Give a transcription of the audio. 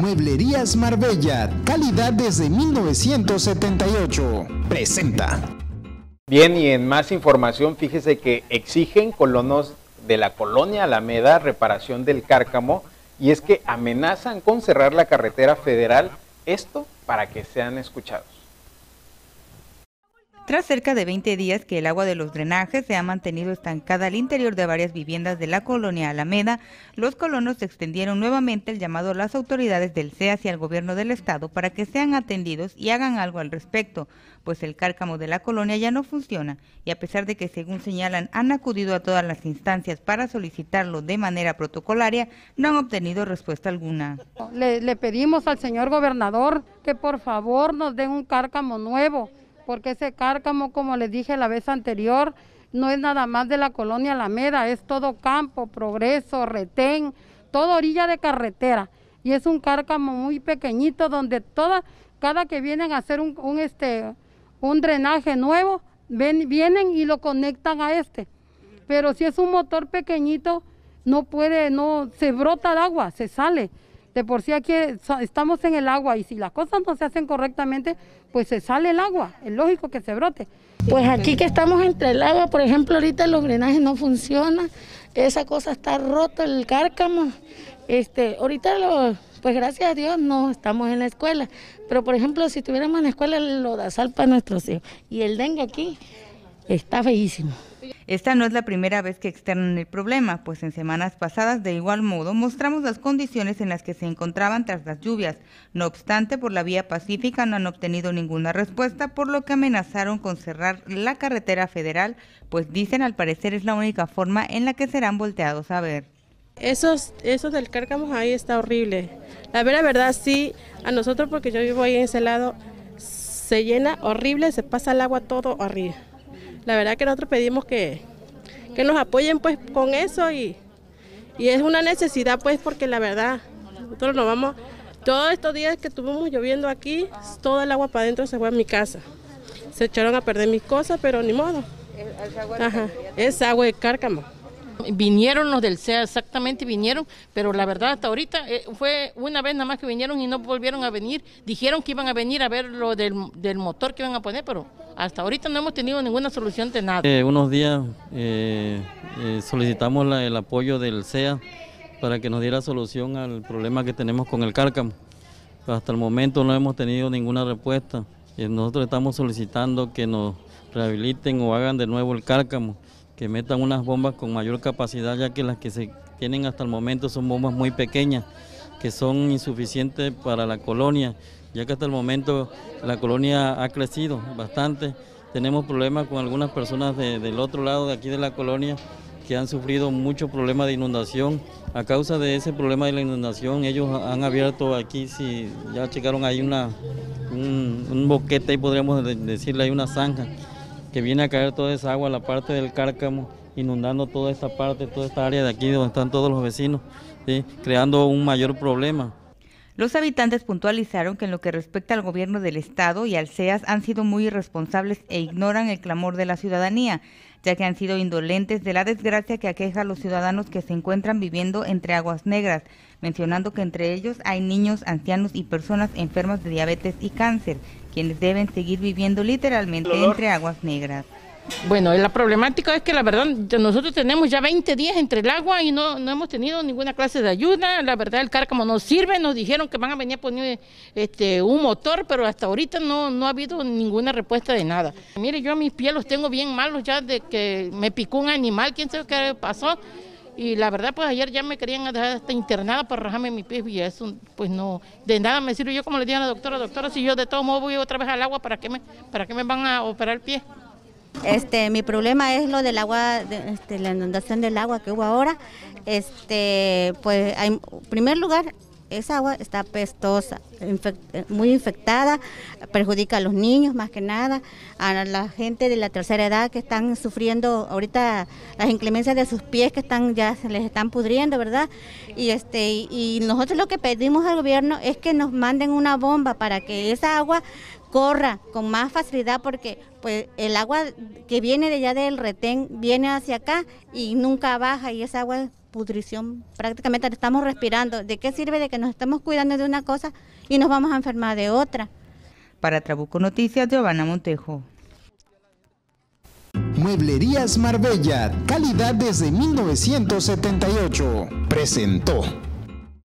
Mueblerías Marbella, calidad desde 1978. Presenta. Bien, y en más información, fíjese que exigen colonos de la colonia Alameda reparación del cárcamo y es que amenazan con cerrar la carretera federal, esto para que sean escuchados. Tras cerca de 20 días que el agua de los drenajes se ha mantenido estancada al interior de varias viviendas de la colonia Alameda, los colonos extendieron nuevamente el llamado a las autoridades del CEAS y al gobierno del estado para que sean atendidos y hagan algo al respecto, pues el cárcamo de la colonia ya no funciona y a pesar de que según señalan han acudido a todas las instancias para solicitarlo de manera protocolaria, no han obtenido respuesta alguna. Le, le pedimos al señor gobernador que por favor nos den un cárcamo nuevo porque ese cárcamo, como les dije la vez anterior, no es nada más de la colonia Alameda, es todo campo, progreso, retén, toda orilla de carretera. Y es un cárcamo muy pequeñito donde toda, cada que vienen a hacer un, este, un drenaje nuevo, ven, vienen y lo conectan a este. Pero si es un motor pequeñito, no puede, no, se brota el agua, se sale. De por sí aquí estamos en el agua y si las cosas no se hacen correctamente, pues se sale el agua, es lógico que se brote. Pues aquí que estamos entre el agua, por ejemplo, ahorita los drenajes no funcionan, esa cosa está rota, el cárcamo. Este, ahorita pues gracias a Dios no estamos en la escuela, pero por ejemplo si estuviéramos en la escuela lo da sal para nuestros hijos y el dengue aquí está feísimo. Esta no es la primera vez que externan el problema, pues en semanas pasadas de igual modo mostramos las condiciones en las que se encontraban tras las lluvias. No obstante, por la vía pacífica no han obtenido ninguna respuesta, por lo que amenazaron con cerrar la carretera federal, pues dicen al parecer es la única forma en la que serán volteados a ver. Esos, esos del Cárcamo ahí está horrible. La verdad, verdad, sí, a nosotros porque yo vivo ahí en ese lado, se llena horrible, se pasa el agua todo arriba la verdad que nosotros pedimos que, que nos apoyen pues con eso y, y es una necesidad pues porque la verdad nosotros nos vamos, todos estos días que estuvimos lloviendo aquí, todo el agua para adentro se fue a mi casa. Se echaron a perder mis cosas, pero ni modo. Es agua de cárcamo. Vinieron los del CEA, exactamente vinieron, pero la verdad hasta ahorita eh, fue una vez nada más que vinieron y no volvieron a venir. Dijeron que iban a venir a ver lo del, motor que iban a poner, pero hasta ahorita no hemos tenido ninguna solución de nada. Eh, unos días eh, solicitamos el apoyo del CEA para que nos diera solución al problema que tenemos con el cárcamo. Hasta el momento no hemos tenido ninguna respuesta. Nosotros estamos solicitando que nos rehabiliten o hagan de nuevo el cárcamo que metan unas bombas con mayor capacidad, ya que las que se tienen hasta el momento son bombas muy pequeñas, que son insuficientes para la colonia, ya que hasta el momento la colonia ha crecido bastante. Tenemos problemas con algunas personas del otro lado de aquí de la colonia que han sufrido muchos problemas de inundación. A causa de ese problema de la inundación, ellos han abierto aquí, si ya checaron ahí una, un, un boquete, podríamos decirle, hay una zanja que viene a caer toda esa agua la parte del cárcamo, inundando toda esta parte, toda esta área de aquí donde están todos los vecinos, creando un mayor problema. Los habitantes puntualizaron que en lo que respecta al gobierno del estado y al CEAS han sido muy irresponsables e ignoran el clamor de la ciudadanía, ya que han sido indolentes de la desgracia que aqueja a los ciudadanos que se encuentran viviendo entre aguas negras, mencionando que entre ellos hay niños, ancianos y personas enfermas de diabetes y cáncer, quienes deben seguir viviendo literalmente entre aguas negras. Bueno, la problemática es que la verdad nosotros tenemos ya 20 días entre el agua y no, no hemos tenido ninguna clase de ayuda. La verdad el cárcamo no sirve, nos dijeron que van a venir a poner este, un motor, pero hasta ahorita no, no ha habido ninguna respuesta de nada. Mire, yo a mis pies los tengo bien malos ya de que me picó un animal, quién sabe qué pasó. Y la verdad, pues ayer ya me querían dejar hasta internada para rajarme mi pie y eso, pues no, de nada me sirve. Yo como le dije a la doctora, doctora, si yo de todo modo voy otra vez al agua, ¿para qué me, para qué me van a operar el pie? Este, mi problema es lo del agua, este, la inundación del agua que hubo ahora. Este, pues, en primer lugar, esa agua está pestosa, muy infectada, perjudica a los niños más que nada, a la gente de la tercera edad que están sufriendo ahorita las inclemencias de sus pies que están ya se les están pudriendo, ¿verdad? Y este y nosotros lo que pedimos al gobierno es que nos manden una bomba para que esa agua corra con más facilidad porque pues el agua que viene de allá del retén viene hacia acá y nunca baja y esa agua pudrición, prácticamente estamos respirando. ¿De qué sirve de que nos estemos cuidando de una cosa y nos vamos a enfermar de otra? Para Trabuco Noticias, Giovanna Montejo. Mueblerías Marbella, calidad desde 1978. Presentó.